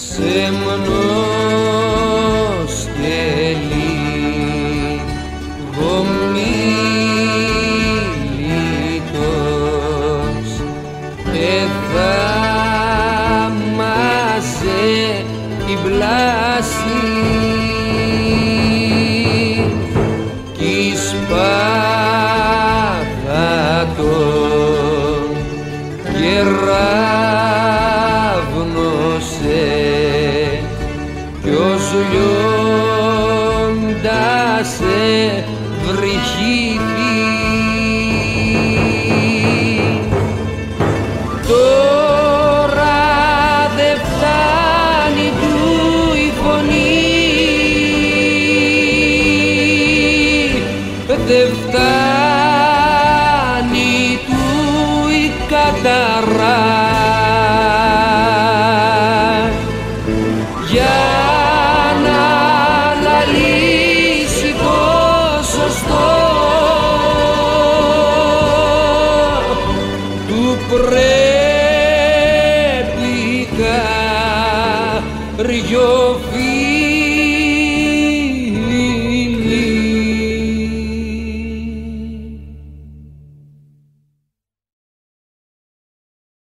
σεμνός τελεί γομιλίτος εδάμαζε η πλάση κι ζουλιώντα σε βρυχή Τώρα δε φτάνει του η φωνή. Δε φτάνει του η καταρά. Πρέπει κάποιο